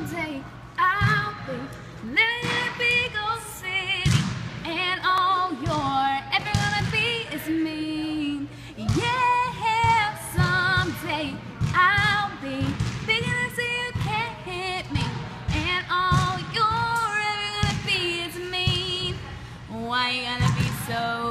someday I'll be Libigo City and all you're ever gonna be is me. Yeah, someday I'll be big enough so you can't hit me and all you're ever gonna be is me. Why you gonna be so